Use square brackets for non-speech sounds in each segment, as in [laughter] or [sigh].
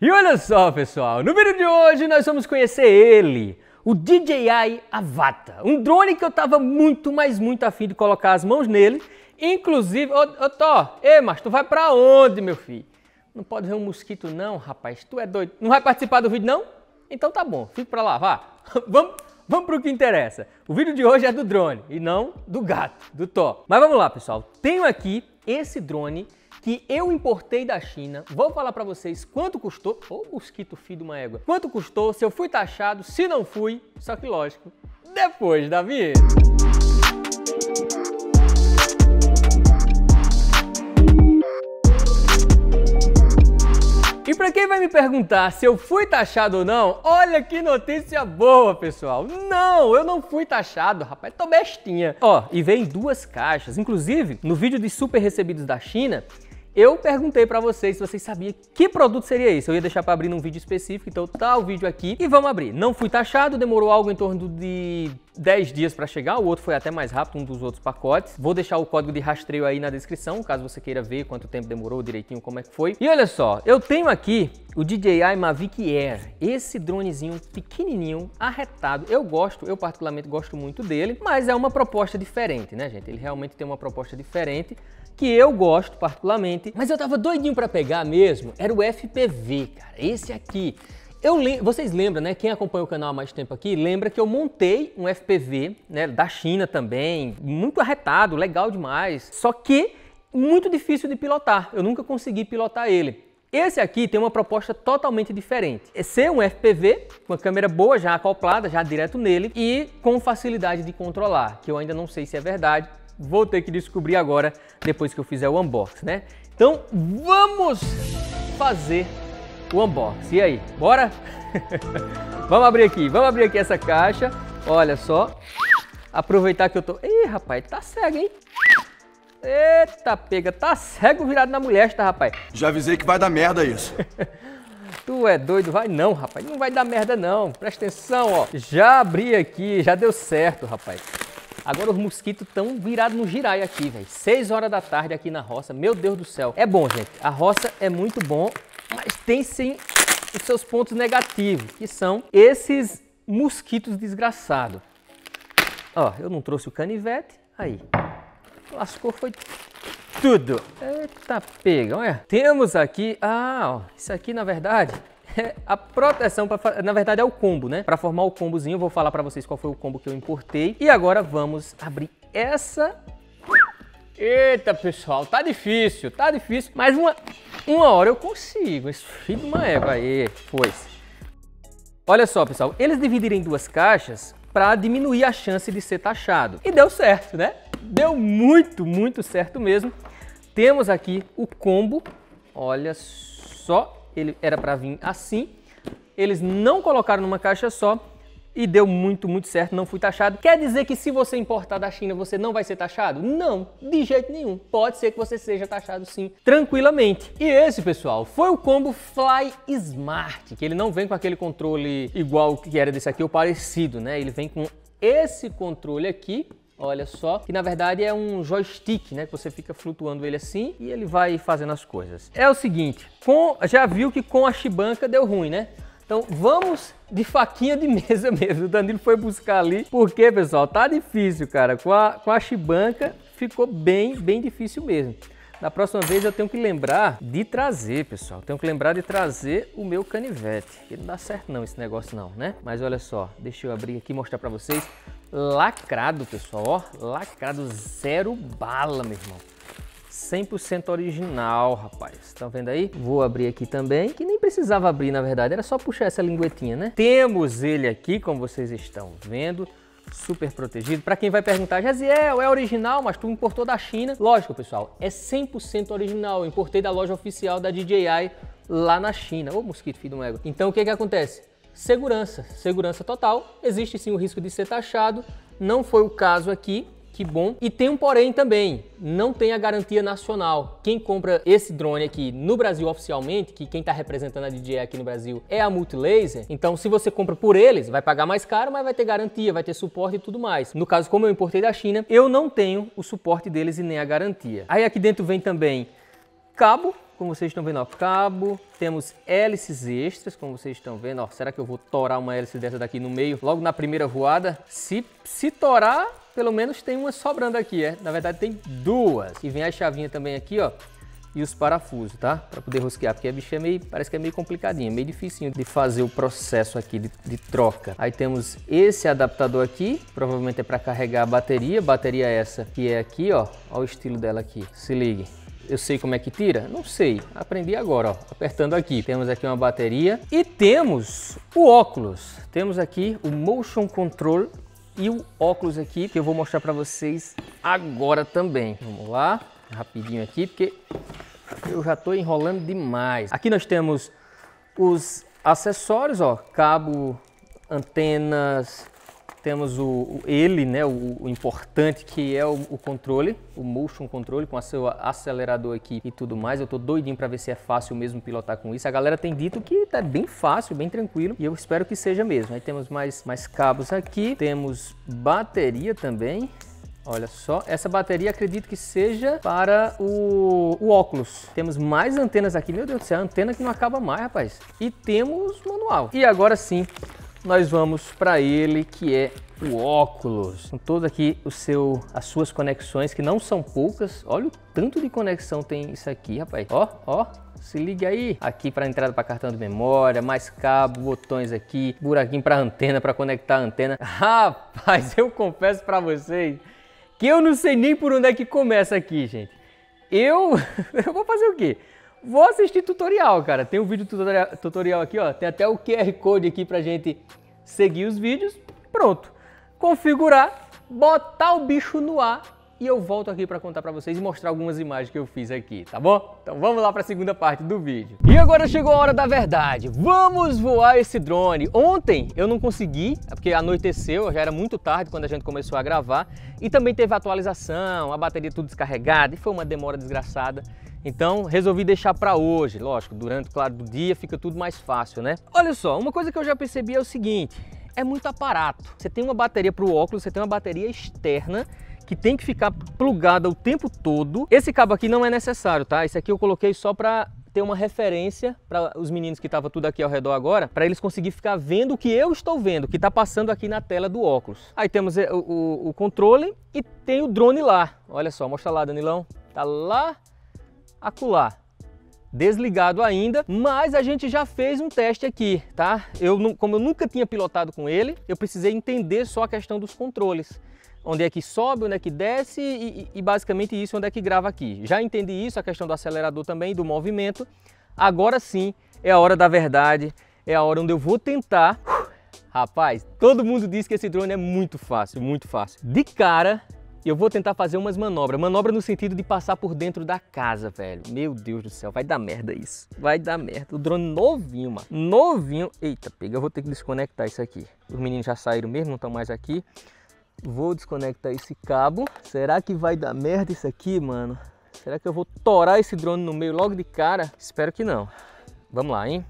E olha só, pessoal, no vídeo de hoje nós vamos conhecer ele, o DJI Avata, um drone que eu tava muito, mas muito afim de colocar as mãos nele, inclusive, ô, ô Thor, ei, mas tu vai pra onde, meu filho? Não pode ver um mosquito não, rapaz, tu é doido, não vai participar do vídeo não? Então tá bom, fica pra lá, vá, [laughs] vamos, vamos pro que interessa. O vídeo de hoje é do drone e não do gato, do Thor. Mas vamos lá, pessoal, tenho aqui esse drone que eu importei da China. Vou falar para vocês quanto custou. Ô, oh, mosquito filho de uma égua. Quanto custou, se eu fui taxado, se não fui. Só que lógico, depois da vinheta. E para quem vai me perguntar se eu fui taxado ou não, olha que notícia boa, pessoal. Não, eu não fui taxado, rapaz, tô bestinha. Ó, e vem duas caixas. Inclusive, no vídeo de super recebidos da China, eu perguntei para vocês se vocês sabiam que produto seria esse. Eu ia deixar para abrir num vídeo específico, então tá o vídeo aqui e vamos abrir. Não fui taxado, demorou algo em torno de 10 dias para chegar, o outro foi até mais rápido, um dos outros pacotes. Vou deixar o código de rastreio aí na descrição, caso você queira ver quanto tempo demorou direitinho, como é que foi. E olha só, eu tenho aqui o DJI Mavic Air, esse dronezinho pequenininho, arretado. Eu gosto, eu particularmente gosto muito dele, mas é uma proposta diferente, né, gente? Ele realmente tem uma proposta diferente que eu gosto particularmente, mas eu tava doidinho para pegar mesmo, era o FPV, cara, esse aqui. Eu vocês lembram, né? Quem acompanha o canal há mais tempo aqui, lembra que eu montei um FPV, né, da China também, muito arretado, legal demais. Só que muito difícil de pilotar. Eu nunca consegui pilotar ele. Esse aqui tem uma proposta totalmente diferente. É ser um FPV, uma câmera boa já acoplada, já direto nele e com facilidade de controlar, que eu ainda não sei se é verdade, vou ter que descobrir agora, depois que eu fizer o unboxing, né? Então, vamos fazer o unboxing. E aí, bora? [laughs] vamos abrir aqui, vamos abrir aqui essa caixa. Olha só. Aproveitar que eu tô... Ih, rapaz, tá cego, hein? Eita, pega, tá cego virado na mulher, tá, rapaz? Já avisei que vai dar merda isso. [laughs] tu é doido, vai não, rapaz. Não vai dar merda não. Presta atenção, ó. Já abri aqui, já deu certo, rapaz. Agora os mosquitos estão virados no girai aqui, velho. 6 horas da tarde aqui na roça. Meu Deus do céu. É bom, gente. A roça é muito bom, mas tem sim os seus pontos negativos, que são esses mosquitos desgraçados. Ó, eu não trouxe o canivete. Aí. Lascou, foi tudo. Eita pega, olha. Temos aqui, ah, ó, isso aqui na verdade [laughs] a proteção, pra, na verdade é o combo, né? Para formar o combozinho, eu vou falar para vocês qual foi o combo que eu importei. E agora vamos abrir essa... Eita, pessoal, tá difícil, tá difícil. Mas uma, uma hora eu consigo. Esse filho de uma égua aí, foi. Olha só, pessoal, eles dividirem em duas caixas para diminuir a chance de ser taxado. E deu certo, né? Deu muito, muito certo mesmo. Temos aqui o combo, olha só, ele era para vir assim. Eles não colocaram numa caixa só e deu muito, muito certo, não fui taxado. Quer dizer que se você importar da China, você não vai ser taxado? Não, de jeito nenhum. Pode ser que você seja taxado sim, tranquilamente. E esse, pessoal, foi o combo Fly Smart, que ele não vem com aquele controle igual que era desse aqui, ou parecido, né? Ele vem com esse controle aqui, Olha só, que na verdade é um joystick, né? Que você fica flutuando ele assim e ele vai fazendo as coisas. É o seguinte, com, já viu que com a chibanca deu ruim, né? Então vamos de faquinha de [laughs] mesa mesmo. O Danilo foi buscar ali, porque pessoal, tá difícil, cara. Com a, com a chibanca ficou bem, bem difícil mesmo. Da próxima vez eu tenho que lembrar de trazer, pessoal. Tenho que lembrar de trazer o meu canivete. Que não dá certo não esse negócio não, né? Mas olha só, deixa eu abrir aqui e mostrar para vocês lacrado, pessoal, ó, lacrado, zero bala, meu irmão. 100% original, rapaz. Estão vendo aí? Vou abrir aqui também, que nem precisava abrir, na verdade. Era só puxar essa linguetinha, né? Temos ele aqui, como vocês estão vendo. Super protegido. Para quem vai perguntar, Jaziel, é original, mas tu importou da China. Lógico, pessoal, é 100% original. Eu importei da loja oficial da DJI lá na China. Ô, mosquito, filho do ego. Então, o que que acontece? Segurança, segurança total. Existe sim o risco de ser taxado, não foi o caso aqui, que bom. E tem um porém também, não tem a garantia nacional. Quem compra esse drone aqui no Brasil oficialmente, que quem está representando a DJI aqui no Brasil é a Multilaser, então se você compra por eles, vai pagar mais caro, mas vai ter garantia, vai ter suporte e tudo mais. No caso, como eu importei da China, eu não tenho o suporte deles e nem a garantia. Aí aqui dentro vem também cabo como vocês estão vendo, ó, cabo, temos hélices extras, como vocês estão vendo, ó, será que eu vou torar uma hélice dessa daqui no meio, logo na primeira voada? Se, se torar, pelo menos tem uma sobrando aqui, é? Na verdade tem duas. E vem a chavinha também aqui, ó, e os parafusos, tá? Para poder rosquear, porque a bicha é meio, parece que é meio complicadinha, meio dificinho de fazer o processo aqui de, de troca. Aí temos esse adaptador aqui, provavelmente é para carregar a bateria, bateria essa que é aqui, ó, olha o estilo dela aqui, se ligue. Eu sei como é que tira? Não sei, aprendi agora, ó, apertando aqui. Temos aqui uma bateria e temos o óculos. Temos aqui o Motion Control e o óculos aqui que eu vou mostrar para vocês agora também. Vamos lá, rapidinho aqui, porque eu já estou enrolando demais. Aqui nós temos os acessórios, ó, cabo, antenas, temos o, o ele, né, o, o, importante que é o, o, controle, o motion controle com o seu acelerador aqui e tudo mais. Eu tô doidinho para ver se é fácil mesmo pilotar com isso. A galera tem dito que tá bem fácil, bem tranquilo e eu espero que seja mesmo. Aí temos mais mais cabos aqui, temos bateria também. Olha só, essa bateria acredito que seja para o, o, óculos. Temos mais antenas aqui, meu Deus do céu, antena que não acaba mais, rapaz. E temos manual. E agora sim, nós vamos para ele que é o óculos. Com todo aqui o seu, as suas conexões, que não são poucas. Olha o tanto de conexão tem isso aqui, rapaz. Ó, ó, se liga aí. Aqui para entrada para cartão de memória, mais cabo, botões aqui, buraquinho para antena, para conectar a antena. [laughs] Rapaz, eu confesso para vocês que eu não sei nem por onde é que começa aqui, gente. Eu, [laughs] eu vou fazer o quê? Vou assistir tutorial, cara. Tem um vídeo tutorial, aqui, ó. Tem até o QR Code aqui pra gente seguir os vídeos. Pronto. Configurar, botar o bicho no ar e eu volto aqui para contar para vocês e mostrar algumas imagens que eu fiz aqui, tá bom? Então vamos lá para a segunda parte do vídeo. E agora chegou a hora da verdade. Vamos voar esse drone. Ontem eu não consegui, é porque anoiteceu, já era muito tarde quando a gente começou a gravar e também teve atualização, a bateria tudo descarregada e foi uma demora desgraçada. Então resolvi deixar para hoje, lógico, durante claro do dia fica tudo mais fácil, né? Olha só, uma coisa que eu já percebi é o seguinte, é muito aparato. Você tem uma bateria para o óculos, você tem uma bateria externa que tem que ficar plugada o tempo todo. Esse cabo aqui não é necessário, tá? Esse aqui eu coloquei só para ter uma referência para os meninos que estavam tudo aqui ao redor agora, para eles conseguirem ficar vendo o que eu estou vendo, que está passando aqui na tela do óculos. Aí temos eh, o, o, o, controle e tem o drone lá. Olha só, mostra lá, Danilão. Tá lá, acolá. Desligado ainda, mas a gente já fez um teste aqui, tá? Eu, como eu nunca tinha pilotado com ele, eu precisei entender só a questão dos controles onde é que sobe, onde é que desce e, e, basicamente isso onde é que grava aqui. Já entendi isso, a questão do acelerador também, do movimento. Agora sim é a hora da verdade, é a hora onde eu vou tentar. Rapaz, todo mundo diz que esse drone é muito fácil, muito fácil. De cara, eu vou tentar fazer umas manobras. Manobra no sentido de passar por dentro da casa, velho. Meu Deus do céu, vai dar merda isso. Vai dar merda. O drone novinho, mano. Novinho. Eita, pega, eu vou ter que desconectar isso aqui. Os meninos já saíram mesmo, não estão mais aqui. Vou desconectar esse cabo. Será que vai dar merda isso aqui, mano? Será que eu vou torar esse drone no meio logo de cara? Espero que não. Vamos lá, hein?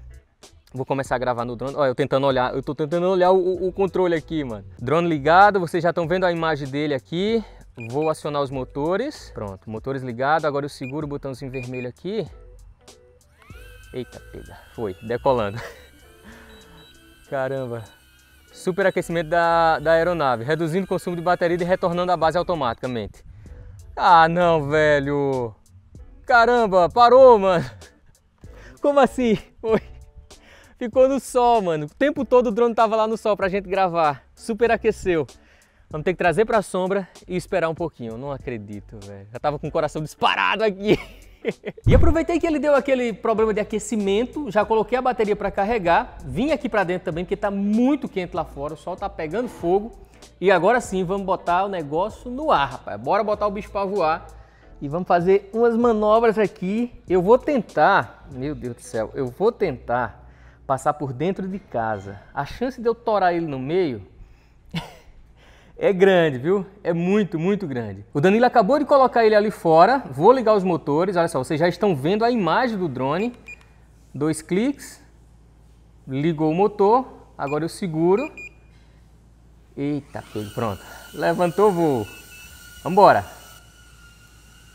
Vou começar a gravar no drone. Olha, eu tentando olhar, eu tô tentando olhar o, o controle aqui, mano. Drone ligado, vocês já estão vendo a imagem dele aqui. Vou acionar os motores. Pronto, motores ligados. Agora eu seguro o botãozinho vermelho aqui. Eita, pega. Foi, decolando. [laughs] Caramba. Superaquecimento da, da aeronave, reduzindo o consumo de bateria e retornando à base automaticamente. Ah, não, velho. Caramba, parou, mano. [laughs] Como assim? Foi. Ficou no sol, mano. O tempo todo o drone tava lá no sol pra gente gravar. Superaqueceu. Vamos ter que trazer pra sombra e esperar um pouquinho. não acredito, velho. Já tava com o coração disparado aqui. [laughs] e aproveitei que ele deu aquele problema de aquecimento, já coloquei a bateria para carregar, vim aqui para dentro também porque está muito quente lá fora, o sol está pegando fogo. E agora sim, vamos botar o negócio no ar, rapaz. Bora botar o bicho para voar e vamos fazer umas manobras aqui. Eu vou tentar, meu Deus do céu, eu vou tentar passar por dentro de casa. A chance de eu torar ele no meio é grande, viu? É muito, muito grande. O Danilo acabou de colocar ele ali fora. Vou ligar os motores. Olha só, vocês já estão vendo a imagem do drone. Dois cliques. Ligou o motor. Agora eu seguro. Eita, pronto. Levantou voo. Vambora.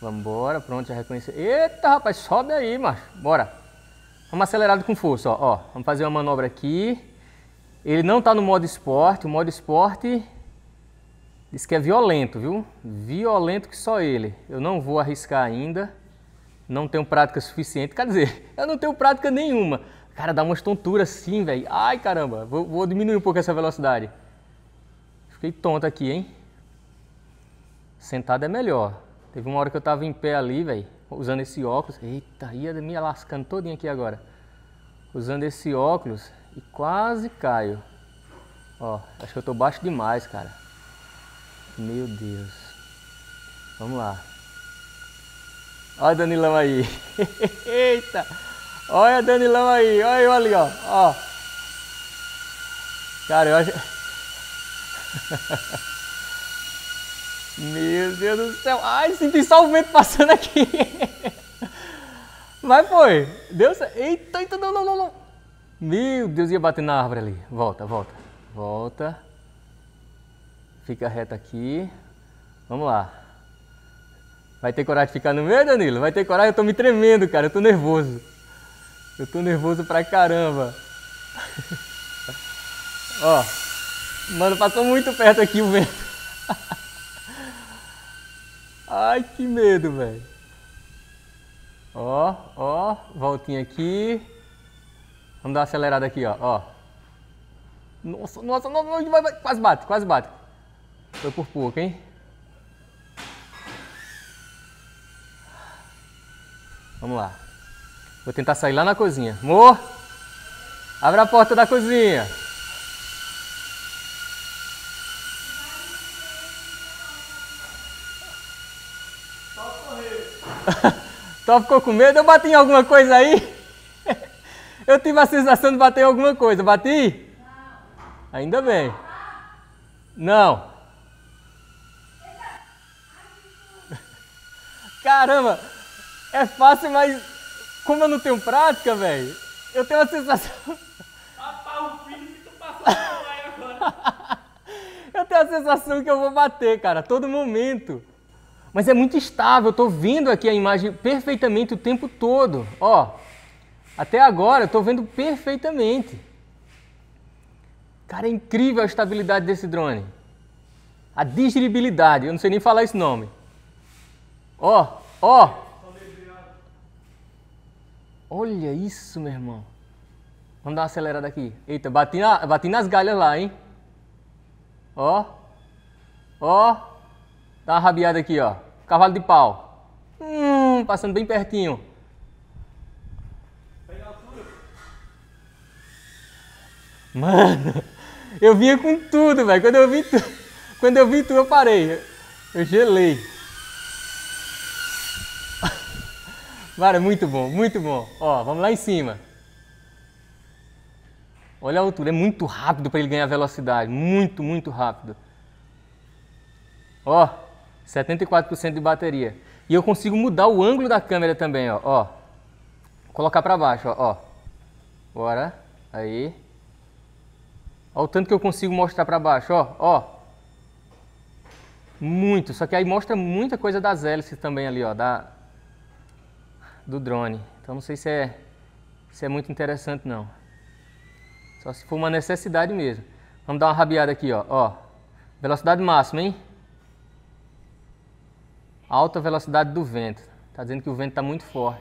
Vambora, pronto, já reconheceu. Eita, rapaz, sobe aí, macho. Bora. Vamos acelerado com força, ó. ó. Vamos fazer uma manobra aqui. Ele não está no modo esporte. O modo esporte diz que é violento, viu? Violento que só ele. Eu não vou arriscar ainda. Não tenho prática suficiente. Quer dizer, [laughs] eu não tenho prática nenhuma. Cara, dá umas tonturas assim, velho. Ai, caramba. Vou, vou diminuir um pouco essa velocidade. Fiquei tonto aqui, hein? Sentado é melhor. Teve uma hora que eu tava em pé ali, velho, usando esse óculos. Eita, ia me lascando todinho aqui agora. Usando esse óculos e quase caio. Ó, acho que eu tô baixo demais, cara. Meu Deus. Vamos lá. Olha o Danilão aí. [laughs] Eita. Olha o Danilão aí. Olha eu ali, ó. ó. Cara, eu acho... [laughs] Meu Deus do céu. Ai, senti só o vento passando aqui. Mas foi. Deu certo. Eita, eita, não, não, não. Meu Deus, ia bater na árvore ali. Volta, volta. Volta. Fica reto aqui. Vamos lá. Vai ter coragem de ficar no meio, Danilo? Vai ter coragem? Eu tô me tremendo, cara. Eu tô nervoso. Eu tô nervoso pra caramba. [laughs] Ó. Mano, passou muito perto aqui o vento. [laughs] Ai, que medo, velho. Ó, ó, voltinha aqui. Vamos dar uma acelerada aqui, ó, ó. Nossa, nossa, nossa, vai, vai, quase bate, quase bate. Foi por pouco, hein? Vamos lá. Vou tentar sair lá na cozinha. Amor, abre a porta da cozinha. [laughs] Só ficou com medo? Eu bati em alguma coisa aí? [laughs] Eu tive a sensação de bater em alguma coisa. Bati? Não. Ainda bem. Não. Caramba, é fácil, mas como eu não tenho prática, velho, eu tenho a sensação. Rapaz, o filho que tu passou agora. [laughs] eu tenho a sensação que eu vou bater, cara, a todo momento. Mas é muito estável, eu estou vendo aqui a imagem perfeitamente o tempo todo. Ó, até agora eu estou vendo perfeitamente. Cara, é incrível a estabilidade desse drone. A digeribilidade, eu não sei nem falar esse nome. Ó, ó. Olha isso, meu irmão. Vamos dar uma acelerada aqui. Eita, bati, na, bati nas galhas lá, hein? Ó. Ó. Dá uma rabiada aqui, ó. Cavalo de pau. Hum, passando bem pertinho. Mano, eu vinha com tudo, velho. Quando eu vi tu, quando eu vi tu, eu parei. Eu gelei. Cara, muito bom, muito bom. Ó, vamos lá em cima. Olha a altura, é muito rápido para ele ganhar velocidade. Muito, muito rápido. Ó. 74% de bateria. E eu consigo mudar o ângulo da câmera também, ó. ó. Colocar para baixo, ó, ó. Bora. Aí. Olha o tanto que eu consigo mostrar para baixo, ó, ó. Muito, só que aí mostra muita coisa das hélices também ali, ó, da do drone. Então não sei se é se é muito interessante não. Só se for uma necessidade mesmo. Vamos dar uma rabiada aqui, ó, ó. Velocidade máxima, hein? alta velocidade do vento. Está dizendo que o vento está muito forte.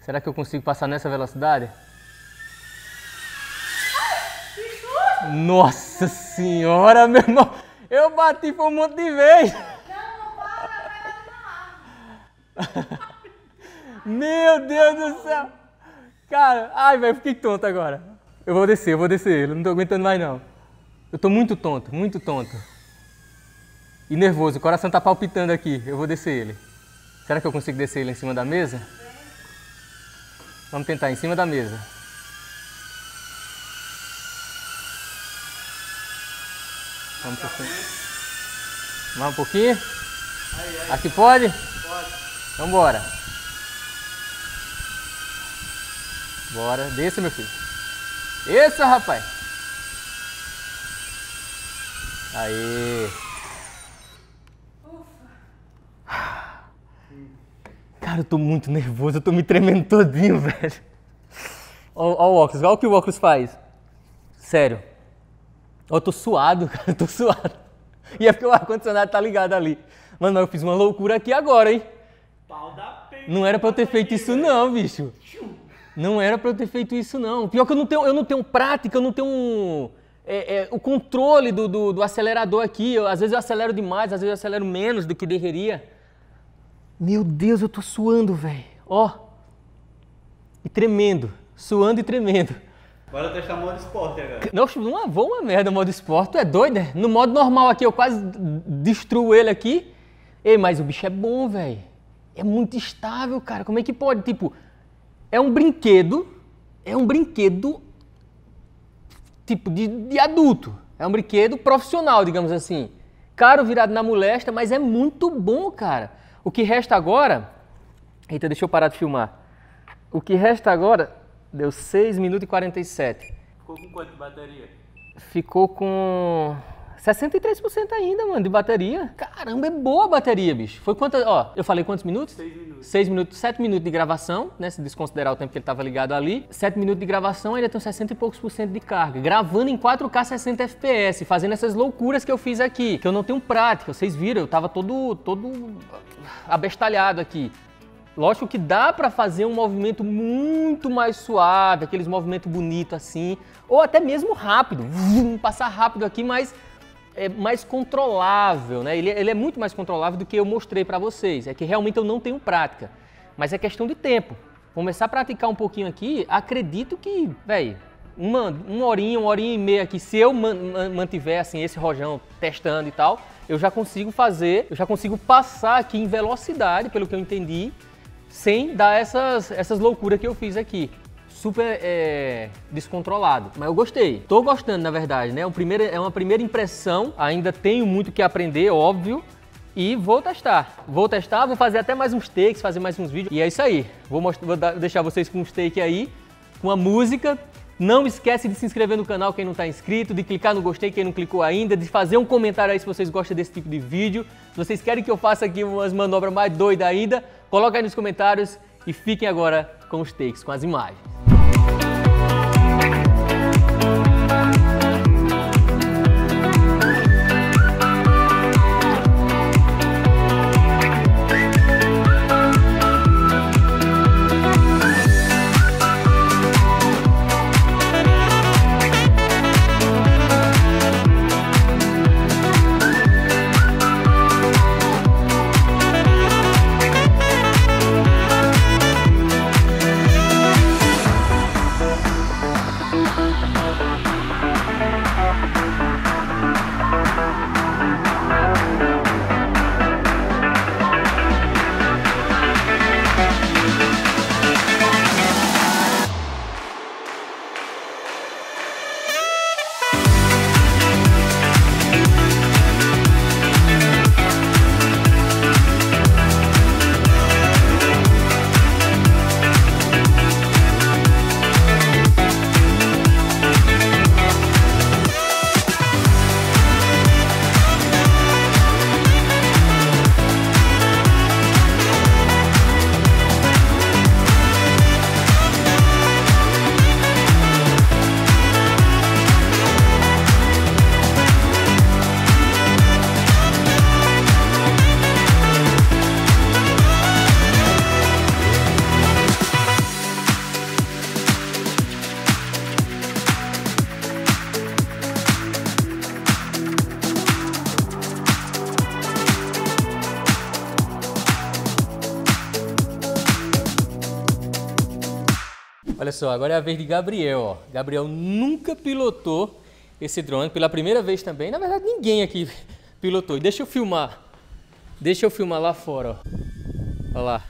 Será que eu consigo passar nessa velocidade? Nossa senhora, meu irmão! Eu bati por um monte de vez! [laughs] Meu Deus do céu! Cara, ai, velho, fiquei tonto agora. Eu vou descer, eu vou descer, eu não tô aguentando mais não. Eu tô muito tonto, muito tonto e nervoso. O coração está palpitando aqui. Eu vou descer ele. Será que eu consigo descer ele em cima da mesa? Vamos tentar, em cima da mesa. Vamos um pouquinho. Vamos um pouquinho? Aqui pode? Pode. Então bora. Bora. Desça, meu filho. Desça, rapaz. Aí. Cara, eu tô muito nervoso, eu tô me tremendo todinho, [laughs] velho. Ó o óculos, olha o que o óculos faz. Sério. Ó, eu tô suado, [laughs] cara, eu tô suado. E é porque o ar-condicionado tá ligado ali. Mano, mas eu fiz uma loucura aqui agora, hein? Pau da pena. Não era pra eu ter feito isso não, bicho. Não era pra eu ter feito isso não. Pior que eu não tenho, eu não tenho prática, eu não tenho um, é, é, o controle do, do, do acelerador aqui. Eu, às vezes eu acelero demais, às vezes eu acelero menos do que deveria. Meu Deus, eu tô suando, velho. Ó. E tremendo. Suando e tremendo. Bora testar modo esporte agora. Não, não vou uma merda modo esporte, tu é doido, né? No modo normal aqui, eu quase destruo ele aqui. Ei, mas o bicho é bom, velho. É muito estável, cara. Como é que pode? Tipo, é um brinquedo, é um brinquedo tipo de, de adulto. É um brinquedo profissional, digamos assim. Caro virado na molesta, mas é muito bom, cara. O que resta agora. Eita, deixa eu parar de filmar. O que resta agora deu 6 minutos e 47. Ficou com quanto de bateria? Ficou com 63% ainda, mano, de bateria. Caramba, é boa a bateria, bicho. Foi quanto, ó, eu falei quantos minutos? 6 minutos. 6 minutos, 7 minutos de gravação, né? Se desconsiderar o tempo que ele estava ligado ali. 7 minutos de gravação, ainda tem 60 e poucos por cento de carga. Gravando em 4K 60 FPS, fazendo essas loucuras que eu fiz aqui, que eu não tenho prática. Vocês viram, eu tava todo, todo abestalhado aqui. Lógico que dá para fazer um movimento muito mais suave, aqueles movimentos bonitos assim, ou até mesmo rápido, vum, passar rápido aqui, mas é mais controlável, né? Ele, ele é muito mais controlável do que eu mostrei para vocês. É que realmente eu não tenho prática, mas é questão de tempo. Começar a praticar um pouquinho aqui, acredito que, velho, uma, uma horinha, uma horinha e meia aqui, se eu man, mantiver assim esse rojão testando e tal, eu já consigo fazer, eu já consigo passar aqui em velocidade, pelo que eu entendi, sem dar essas, essas loucuras que eu fiz aqui. Super é, descontrolado. Mas eu gostei. Tô gostando, na verdade, né? O primeiro, é uma primeira impressão. Ainda tenho muito que aprender, óbvio. E vou testar. Vou testar, vou fazer até mais uns takes, fazer mais uns vídeos. E é isso aí. Vou, mostrar, vou deixar vocês com uns takes aí, com a música. Não esquece de se inscrever no canal quem não está inscrito, de clicar no gostei quem não clicou ainda, de fazer um comentário aí se vocês gostam desse tipo de vídeo. Se vocês querem que eu faça aqui umas manobras mais doidas ainda, coloca aí nos comentários e fiquem agora com os takes, com as imagens. Só, agora é a vez de Gabriel. Ó. Gabriel nunca pilotou esse drone, pela primeira vez também. Na verdade, ninguém aqui [laughs] pilotou. E deixa eu filmar. Deixa eu filmar lá fora. Olha lá.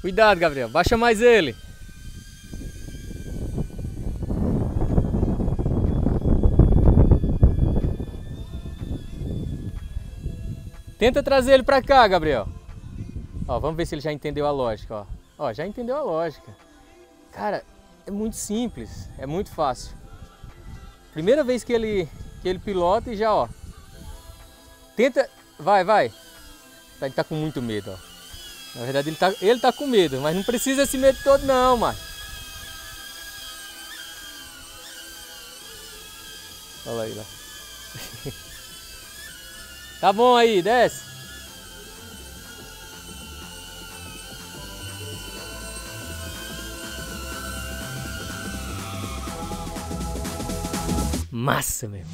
Cuidado, Gabriel. Baixa mais ele. Tenta trazer ele pra cá, Gabriel. Ó, vamos ver se ele já entendeu a lógica, ó. Ó, já entendeu a lógica. Cara, é muito simples, é muito fácil. Primeira vez que ele, que ele pilota e já, ó. Tenta, vai, vai. Ele tá com muito medo, ó. Na verdade ele tá, ele tá com medo, mas não precisa esse medo todo não, macho. Olha aí lá. [laughs] tá bom aí, desce. Massa, meu.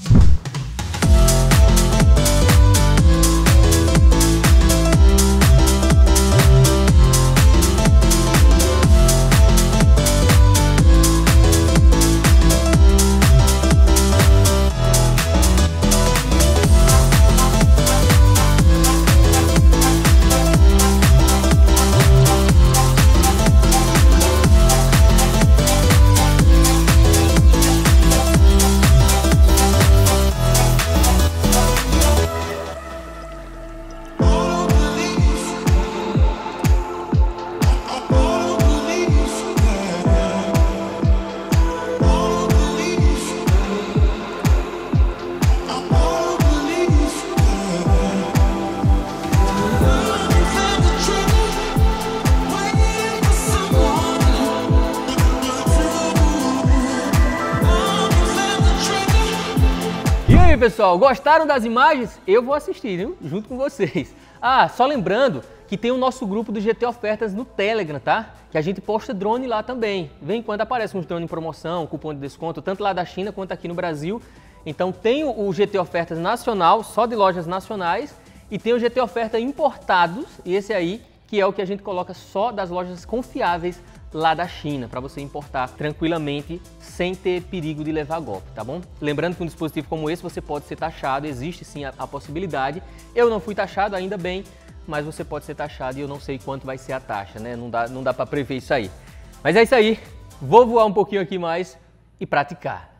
Pessoal, gostaram das imagens? Eu vou assistir, viu? Junto com vocês. [laughs] Ah, só lembrando que tem o nosso grupo do GT Ofertas no Telegram, tá? Que a gente posta drone lá também. Vem quando aparece uns drones em promoção, cupom de desconto, tanto lá da China quanto aqui no Brasil. Então tem o GT Ofertas nacional, só de lojas nacionais, e tem o GT Oferta importados, e esse aí que é o que a gente coloca só das lojas confiáveis lá da China, para você importar tranquilamente, sem ter perigo de levar golpe, tá bom? Lembrando que um dispositivo como esse você pode ser taxado, existe sim a, a possibilidade. Eu não fui taxado, ainda bem, mas você pode ser taxado e eu não sei quanto vai ser a taxa, né? Não dá, não dá para prever isso aí. Mas é isso aí, vou voar um pouquinho aqui mais e praticar.